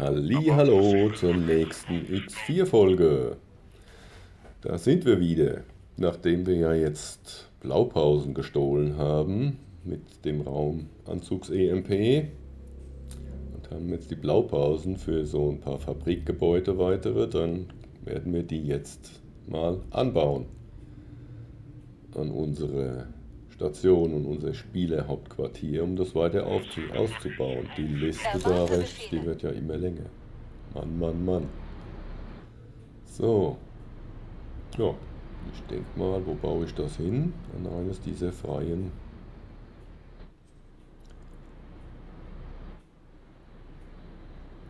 Hallo zur nächsten X4-Folge. Da sind wir wieder. Nachdem wir ja jetzt Blaupausen gestohlen haben mit dem Raumanzugs-EMP und haben jetzt die Blaupausen für so ein paar Fabrikgebäude weitere, dann werden wir die jetzt mal anbauen an unsere Station und unser Spielerhauptquartier, um das weiter auszubauen. Die Liste da rechts, die wird ja immer länger. Mann, Mann, Mann. So. Ja, ich denke mal, wo baue ich das hin? An eines dieser freien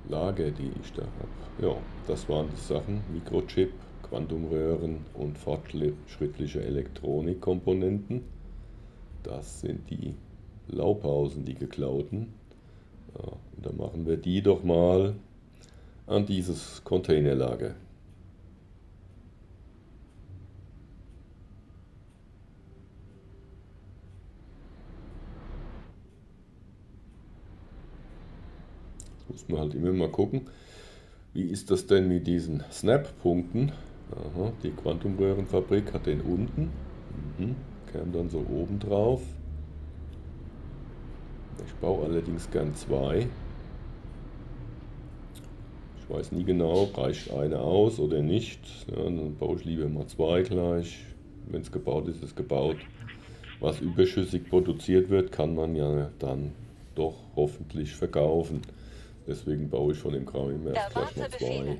Lager, die ich da habe. Ja, das waren die Sachen. Mikrochip, Quantumröhren und fortschrittliche Elektronikkomponenten. Das sind die Laubhausen, die geklauten. Ja, und dann machen wir die doch mal an dieses Containerlager. muss man halt immer mal gucken, wie ist das denn mit diesen Snap-Punkten. die Quantumröhrenfabrik hat den unten. Mhm käme dann so oben drauf. Ich baue allerdings gern zwei. Ich weiß nie genau, reicht eine aus oder nicht. Ja, dann baue ich lieber mal zwei gleich. Wenn es gebaut ist, ist es gebaut. Was überschüssig produziert wird, kann man ja dann doch hoffentlich verkaufen. Deswegen baue ich von dem Kram immer erst gleich mal zwei.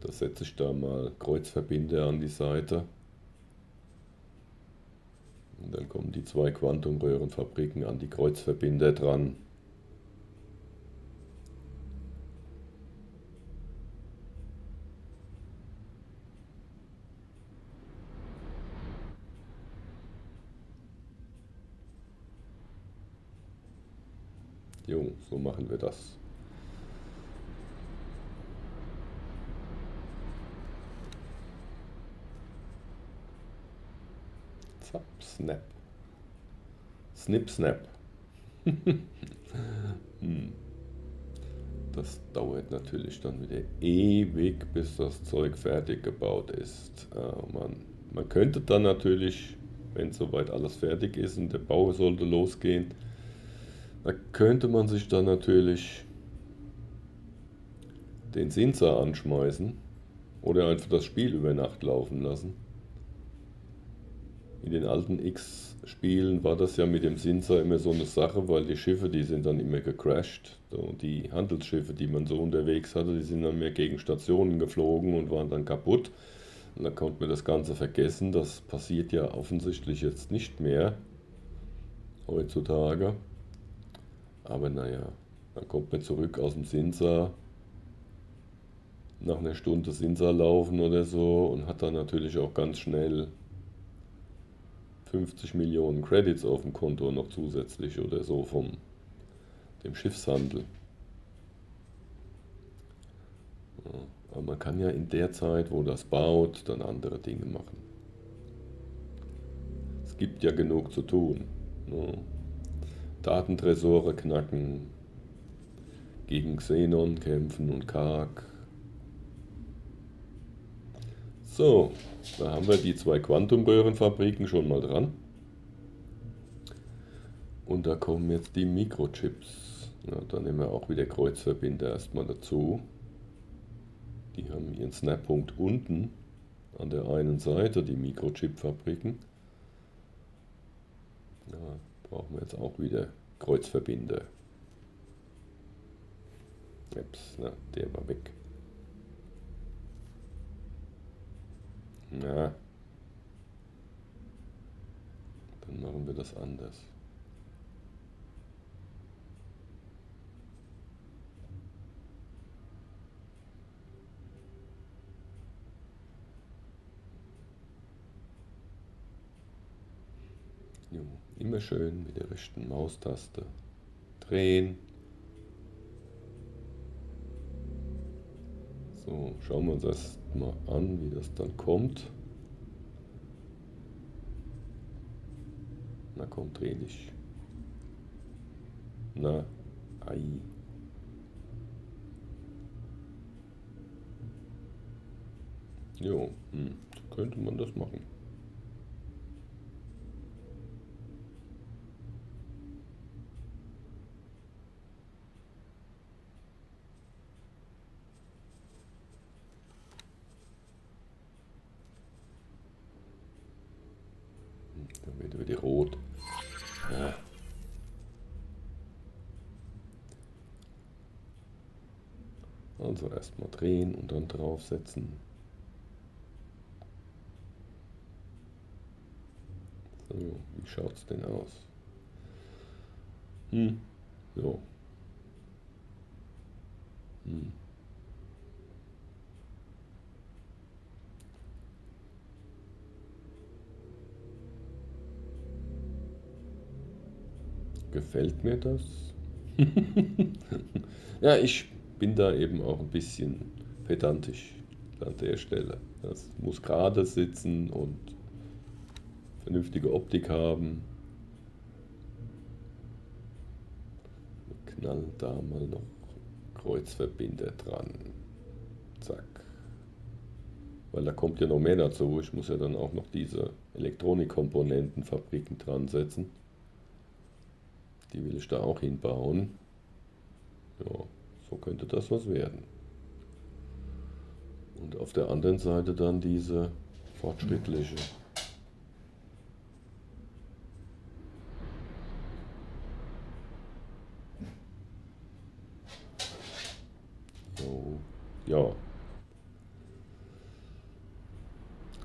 Da setze ich da mal Kreuzverbinder an die Seite. Und dann kommen die zwei Quantumröhrenfabriken an die Kreuzverbinder dran. Jo, so machen wir das. Zap, snap. Snip, snap. Hm. Das dauert natürlich dann wieder ewig, bis das Zeug fertig gebaut ist. Äh, man, man könnte dann natürlich, wenn soweit alles fertig ist und der Bau sollte losgehen, da könnte man sich dann natürlich den Sinsa anschmeißen oder einfach das Spiel über Nacht laufen lassen in den alten X-Spielen war das ja mit dem Sinsa immer so eine Sache, weil die Schiffe, die sind dann immer gecrashed. Und die Handelsschiffe, die man so unterwegs hatte, die sind dann mehr gegen Stationen geflogen und waren dann kaputt. Und da konnte man das Ganze vergessen. Das passiert ja offensichtlich jetzt nicht mehr heutzutage. Aber naja, dann kommt man zurück aus dem Sinsa, nach einer Stunde Sinsa laufen oder so und hat dann natürlich auch ganz schnell 50 Millionen Credits auf dem Konto noch zusätzlich oder so vom dem Schiffshandel. Ja, aber man kann ja in der Zeit, wo das baut, dann andere Dinge machen. Es gibt ja genug zu tun. Ja. Datentresore knacken, gegen Xenon kämpfen und Karg so, da haben wir die zwei Quantumröhrenfabriken schon mal dran. Und da kommen jetzt die Mikrochips. Ja, da nehmen wir auch wieder Kreuzverbinder erstmal dazu. Die haben ihren Snap-Punkt unten an der einen Seite, die Mikrochip-Fabriken. Da brauchen wir jetzt auch wieder Kreuzverbinder. Ups, na, der war weg. Ja. Dann machen wir das anders. Jo, immer schön mit der rechten Maustaste drehen. So, schauen wir uns das mal an, wie das dann kommt. Na komm, dreh dich. Na, ei. Jo, hm. könnte man das machen. Also erstmal drehen und dann draufsetzen. So, wie schaut es denn aus? Hm, so. Hm. Gefällt mir das? ja, ich bin da eben auch ein bisschen pedantisch an der Stelle. Das muss gerade sitzen und vernünftige Optik haben. Wir knallen da mal noch Kreuzverbinder dran. Zack. Weil da kommt ja noch mehr dazu. Ich muss ja dann auch noch diese Elektronikkomponentenfabriken dran setzen. Die will ich da auch hinbauen. Ja, so könnte das was werden. Und auf der anderen Seite dann diese fortschrittliche. So, ja.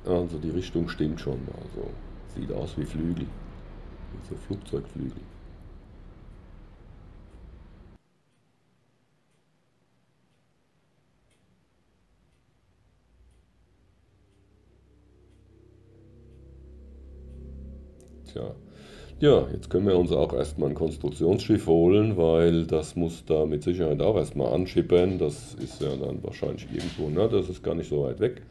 Also die Richtung stimmt schon. Also sieht aus wie Flügel. Wie so Flugzeugflügel. Ja, jetzt können wir uns auch erstmal ein Konstruktionsschiff holen, weil das muss da mit Sicherheit auch erstmal anschippern. Das ist ja dann wahrscheinlich irgendwo, ne? Das ist gar nicht so weit weg.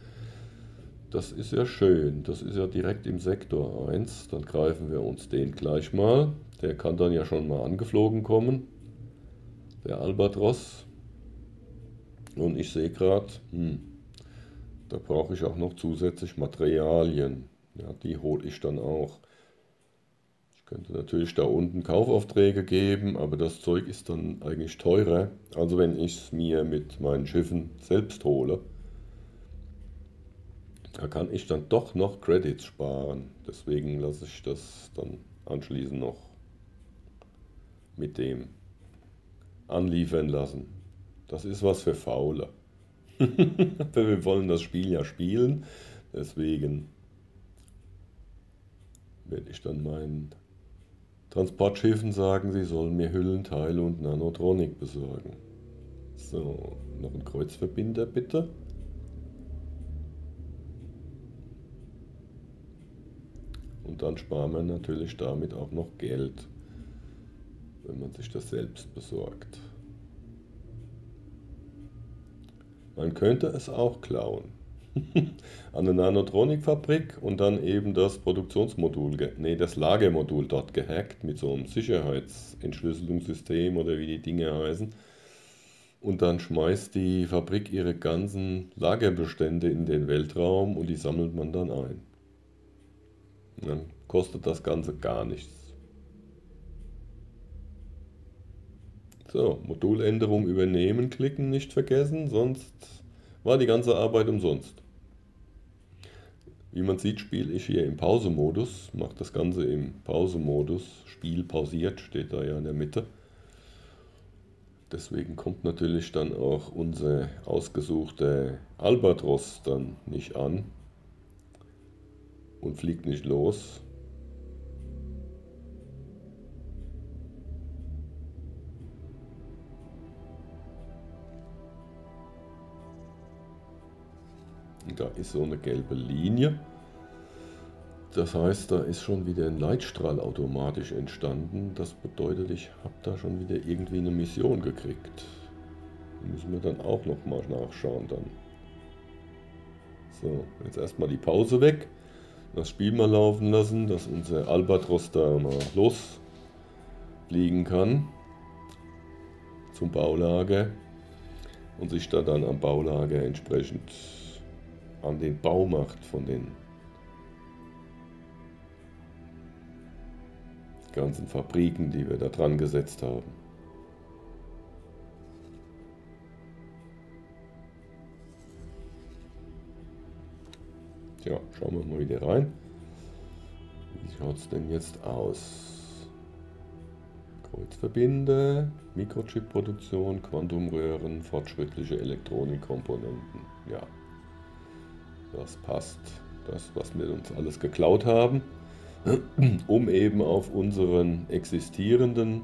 Das ist ja schön. Das ist ja direkt im Sektor 1. Dann greifen wir uns den gleich mal. Der kann dann ja schon mal angeflogen kommen. Der Albatros. Und ich sehe gerade, hm, da brauche ich auch noch zusätzlich Materialien. Ja, die hole ich dann auch. Könnte natürlich da unten Kaufaufträge geben, aber das Zeug ist dann eigentlich teurer. Also wenn ich es mir mit meinen Schiffen selbst hole, da kann ich dann doch noch Credits sparen. Deswegen lasse ich das dann anschließend noch mit dem anliefern lassen. Das ist was für Faule. wir wollen das Spiel ja spielen, deswegen werde ich dann meinen Transportschiffen sagen, sie sollen mir Hüllenteile und Nanotronik besorgen. So, noch ein Kreuzverbinder bitte. Und dann sparen wir natürlich damit auch noch Geld, wenn man sich das selbst besorgt. Man könnte es auch klauen. an eine Nanotronikfabrik und dann eben das Produktionsmodul, nee, das Lagermodul dort gehackt mit so einem Sicherheitsentschlüsselungssystem oder wie die Dinge heißen. Und dann schmeißt die Fabrik ihre ganzen Lagerbestände in den Weltraum und die sammelt man dann ein. dann kostet das Ganze gar nichts. So, Moduländerung übernehmen klicken, nicht vergessen, sonst war die ganze Arbeit umsonst. Wie man sieht, spiele ich hier im Pause-Modus, mache das Ganze im Pause-Modus. Spiel pausiert, steht da ja in der Mitte. Deswegen kommt natürlich dann auch unser ausgesuchter Albatros dann nicht an und fliegt nicht los. Da ist so eine gelbe Linie. Das heißt, da ist schon wieder ein Leitstrahl automatisch entstanden. Das bedeutet, ich habe da schon wieder irgendwie eine Mission gekriegt. Müssen wir dann auch nochmal nachschauen dann. So, jetzt erstmal die Pause weg. Das Spiel mal laufen lassen, dass unser Albatros da mal losfliegen kann. Zum Baulager. Und sich da dann am Baulager entsprechend an den Bau macht von den ganzen Fabriken, die wir da dran gesetzt haben. Tja, schauen wir mal wieder rein. Wie schaut es denn jetzt aus? Kreuzverbinde, Mikrochip-Produktion, Quantumröhren, fortschrittliche Elektronikkomponenten. Ja, das passt. Das, was wir uns alles geklaut haben, um eben auf unseren existierenden,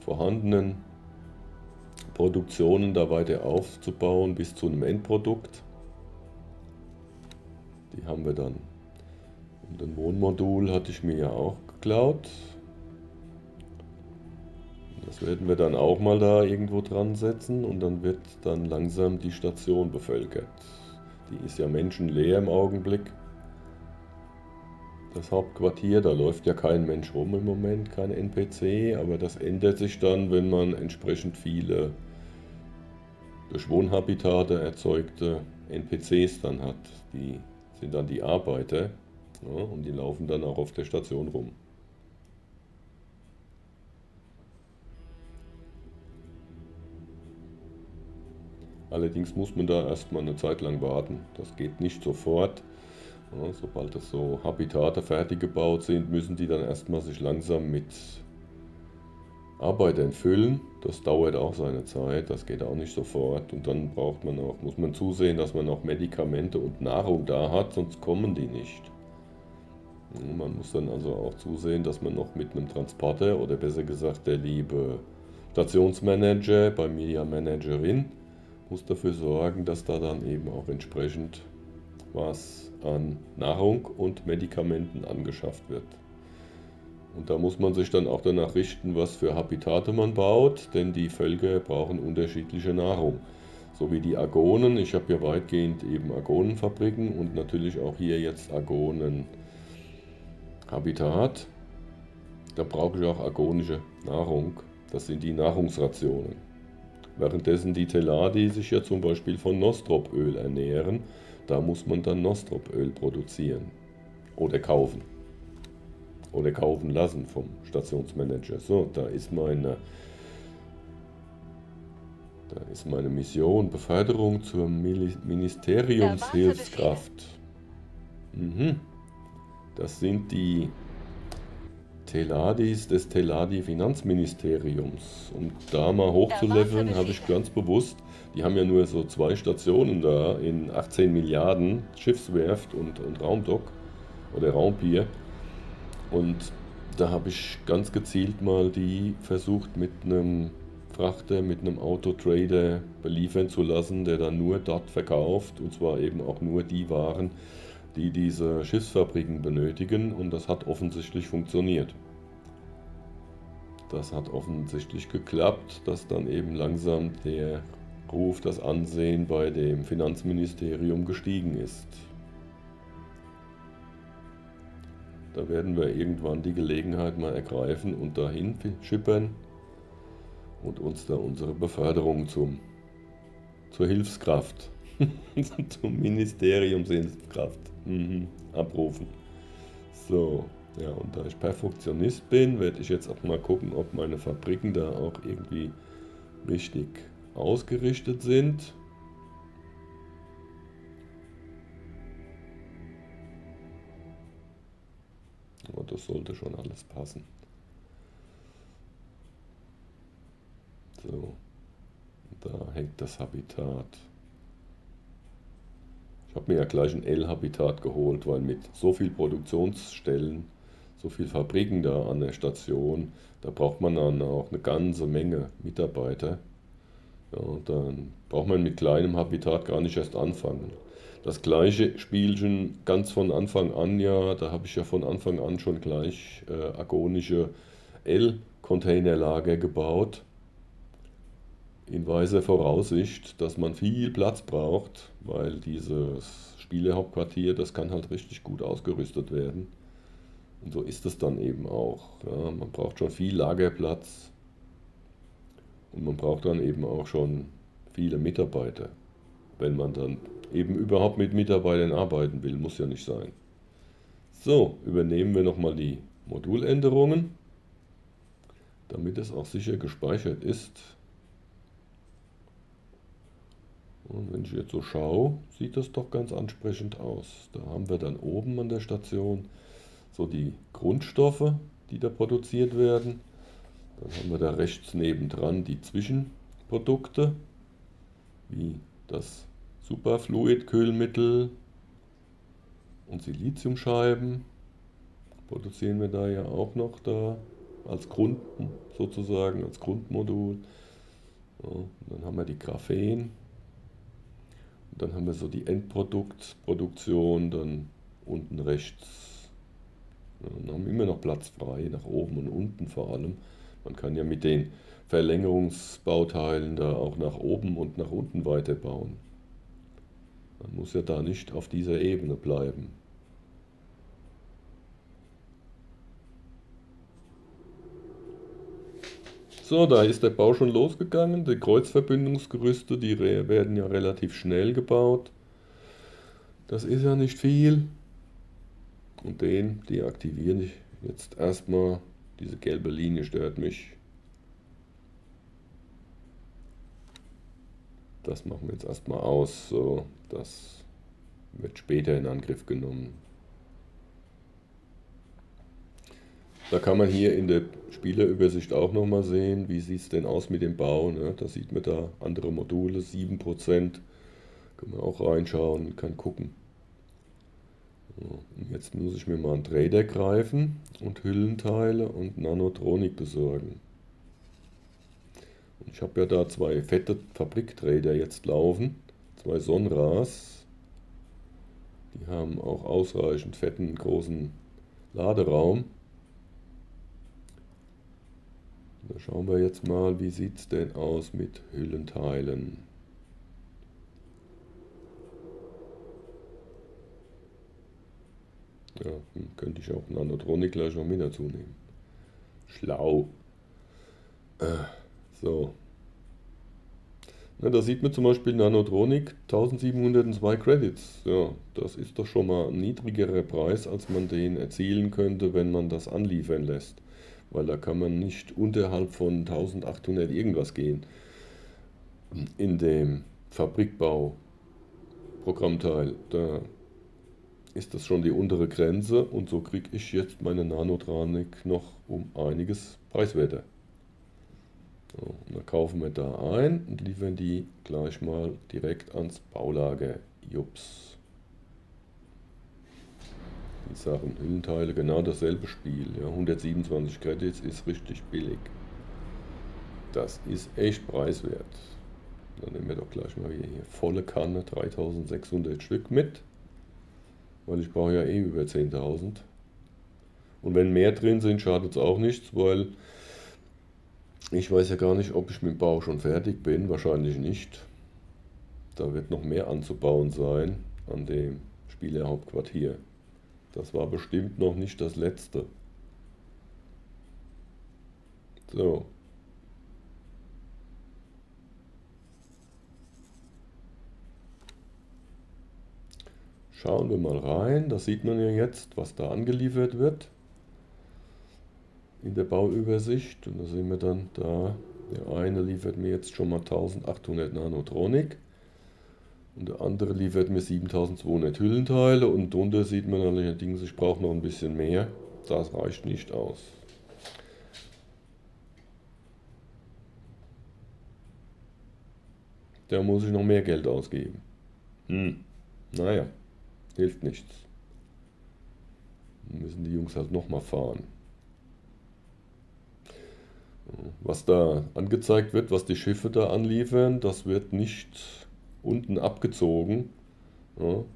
vorhandenen Produktionen da weiter aufzubauen bis zu einem Endprodukt. Die haben wir dann. Und ein Wohnmodul hatte ich mir ja auch geklaut. Das werden wir dann auch mal da irgendwo dran setzen und dann wird dann langsam die Station bevölkert. Die ist ja menschenleer im Augenblick. Das Hauptquartier, da läuft ja kein Mensch rum im Moment, kein NPC, aber das ändert sich dann, wenn man entsprechend viele durch Wohnhabitate erzeugte NPCs dann hat. Die sind dann die Arbeiter ja, und die laufen dann auch auf der Station rum. Allerdings muss man da erstmal eine Zeit lang warten. Das geht nicht sofort. Ja, sobald das so Habitate fertig gebaut sind, müssen die dann erstmal sich langsam mit Arbeitern füllen. Das dauert auch seine Zeit, das geht auch nicht sofort. Und dann braucht man auch, muss man zusehen, dass man auch Medikamente und Nahrung da hat, sonst kommen die nicht. Man muss dann also auch zusehen, dass man noch mit einem Transporter oder besser gesagt der liebe Stationsmanager, bei mir ja Managerin, muss dafür sorgen, dass da dann eben auch entsprechend was an Nahrung und Medikamenten angeschafft wird. Und da muss man sich dann auch danach richten, was für Habitate man baut, denn die Völker brauchen unterschiedliche Nahrung. So wie die Agonen, ich habe hier weitgehend eben Agonenfabriken und natürlich auch hier jetzt Agonenhabitat. Da brauche ich auch agonische Nahrung, das sind die Nahrungsrationen. Währenddessen die Teladi sich ja zum Beispiel von Nostropöl ernähren, da muss man dann Nostropöl produzieren oder kaufen oder kaufen lassen vom Stationsmanager. So, da ist meine, da ist meine Mission Beförderung zur Ministeriumshilfskraft. Mhm. Das sind die Teladis des Teladi Finanzministeriums. Um da mal hochzuleveln, habe ich ganz bewusst, die haben ja nur so zwei Stationen da in 18 Milliarden, Schiffswerft und, und Raumdock oder Raumpier. Und da habe ich ganz gezielt mal die versucht mit einem Frachter, mit einem Autotrader beliefern zu lassen, der dann nur dort verkauft und zwar eben auch nur die Waren, die diese Schiffsfabriken benötigen und das hat offensichtlich funktioniert. Das hat offensichtlich geklappt, dass dann eben langsam der Ruf, das Ansehen bei dem Finanzministerium gestiegen ist. Da werden wir irgendwann die Gelegenheit mal ergreifen und dahin schippern und uns da unsere Beförderung zum, zur Hilfskraft, zum Ministeriumshilfskraft mhm, abrufen. So, ja, und da ich Perfektionist bin, werde ich jetzt auch mal gucken, ob meine Fabriken da auch irgendwie richtig ausgerichtet sind. Aber das sollte schon alles passen. So, da hängt das Habitat. Ich habe mir ja gleich ein L-Habitat geholt, weil mit so viel Produktionsstellen, so viel Fabriken da an der Station, da braucht man dann auch eine ganze Menge Mitarbeiter. Ja, dann braucht man mit kleinem Habitat gar nicht erst anfangen. Das gleiche Spielchen ganz von Anfang an ja, da habe ich ja von Anfang an schon gleich äh, agonische L-Containerlager gebaut. In weiser Voraussicht, dass man viel Platz braucht, weil dieses Spielehauptquartier, das kann halt richtig gut ausgerüstet werden. Und so ist es dann eben auch. Ja, man braucht schon viel Lagerplatz und man braucht dann eben auch schon viele Mitarbeiter, wenn man dann eben überhaupt mit Mitarbeitern arbeiten will. Muss ja nicht sein. So, übernehmen wir nochmal die Moduländerungen, damit es auch sicher gespeichert ist. Und wenn ich jetzt so schaue, sieht das doch ganz ansprechend aus. Da haben wir dann oben an der Station so die Grundstoffe, die da produziert werden. Dann haben wir da rechts nebendran die Zwischenprodukte, wie das Superfluid-Kühlmittel und Siliziumscheiben. Produzieren wir da ja auch noch da als Grund sozusagen, als Grundmodul. Ja, dann haben wir die Graphen. Und dann haben wir so die Endproduktproduktion, dann unten rechts. Dann haben immer noch Platz frei, nach oben und unten vor allem. Man kann ja mit den Verlängerungsbauteilen da auch nach oben und nach unten weiterbauen. Man muss ja da nicht auf dieser Ebene bleiben. So, da ist der Bau schon losgegangen. Die Kreuzverbindungsgerüste, die werden ja relativ schnell gebaut. Das ist ja nicht viel. Und den deaktiviere ich jetzt erstmal. Diese gelbe Linie stört mich. Das machen wir jetzt erstmal aus. So, das wird später in Angriff genommen. Da kann man hier in der Spielerübersicht auch nochmal sehen, wie sieht es denn aus mit dem Bau. Ne? Da sieht man da andere Module, 7%. Kann man auch reinschauen, kann gucken. Jetzt muss ich mir mal ein Trader greifen und Hüllenteile und Nanotronik besorgen. Und ich habe ja da zwei fette Fabrikträder jetzt laufen, zwei Sonras. Die haben auch ausreichend fetten großen Laderaum. Da schauen wir jetzt mal, wie sieht es denn aus mit Hüllenteilen. Ja, könnte ich auch Nanotronik gleich noch mit dazu nehmen. Schlau. Äh, so. Na, da sieht man zum Beispiel Nanotronik 1702 Credits. Ja, das ist doch schon mal ein niedrigerer Preis, als man den erzielen könnte, wenn man das anliefern lässt weil da kann man nicht unterhalb von 1800 irgendwas gehen. In dem Fabrikbau-Programmteil, da ist das schon die untere Grenze und so kriege ich jetzt meine Nanotranik noch um einiges preiswerter. So, dann kaufen wir da ein und liefern die gleich mal direkt ans Baulager. Jups die Sachen, Hüllenteile, genau dasselbe Spiel. Ja, 127 Credits ist richtig billig. Das ist echt preiswert. Dann nehmen wir doch gleich mal hier, hier volle Kanne, 3600 Stück mit. Weil ich brauche ja eh über 10.000. Und wenn mehr drin sind, schadet es auch nichts, weil ich weiß ja gar nicht, ob ich mit dem Bau schon fertig bin. Wahrscheinlich nicht. Da wird noch mehr anzubauen sein an dem Spielerhauptquartier. Das war bestimmt noch nicht das letzte. So. Schauen wir mal rein. Da sieht man ja jetzt, was da angeliefert wird. In der Bauübersicht. Und da sehen wir dann da, der eine liefert mir jetzt schon mal 1800 Nanotronik. Und der andere liefert mir 7200 Hüllenteile und drunter sieht man allerdings, ich brauche noch ein bisschen mehr. Das reicht nicht aus. Da muss ich noch mehr Geld ausgeben. Hm. Naja, hilft nichts. Müssen die Jungs halt nochmal fahren. Was da angezeigt wird, was die Schiffe da anliefern, das wird nicht unten abgezogen.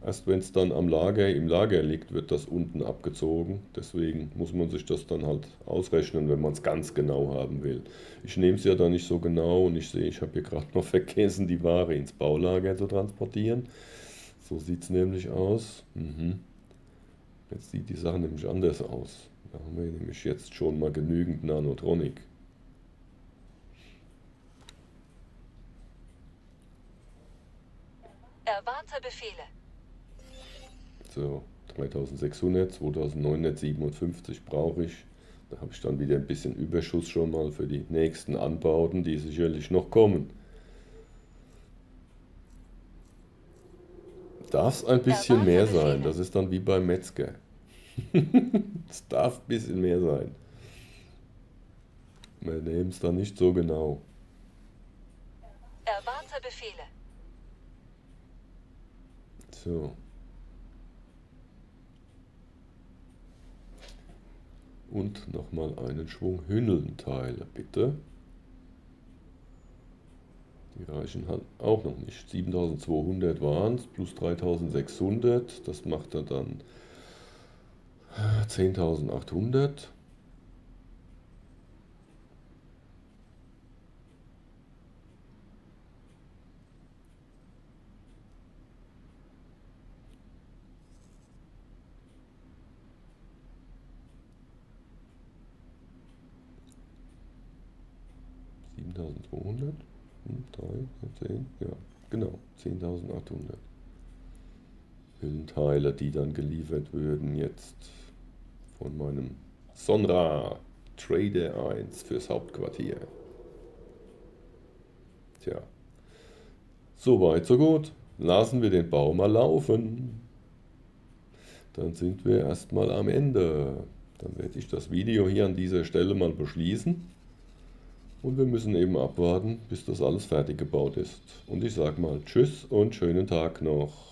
Erst wenn es dann am Lager, im Lager liegt, wird das unten abgezogen. Deswegen muss man sich das dann halt ausrechnen, wenn man es ganz genau haben will. Ich nehme es ja dann nicht so genau und ich sehe, ich habe hier gerade noch vergessen, die Ware ins Baulager zu transportieren. So sieht es nämlich aus. Mhm. Jetzt sieht die Sache nämlich anders aus. Da haben wir nämlich jetzt schon mal genügend Nanotronik. Erwarte Befehle. So, 3600, 2957 brauche ich. Da habe ich dann wieder ein bisschen Überschuss schon mal für die nächsten Anbauten, die sicherlich noch kommen. Darf es ein bisschen mehr sein? Das ist dann wie beim Metzger. Es darf ein bisschen mehr sein. Wir nehmen es dann nicht so genau. Erwarte Befehle. So. Und nochmal einen Schwung Hünnelnteile, bitte. Die reichen auch noch nicht. 7200 waren es, plus 3600, das macht er dann 10.800. 3, 10, ja, genau, 10.800 Hüllenteile, die dann geliefert würden jetzt von meinem Sonra Trader 1 fürs Hauptquartier. Tja, so weit, so gut. Lassen wir den Baum mal laufen. Dann sind wir erstmal am Ende. Dann werde ich das Video hier an dieser Stelle mal beschließen. Und wir müssen eben abwarten, bis das alles fertig gebaut ist. Und ich sage mal Tschüss und schönen Tag noch.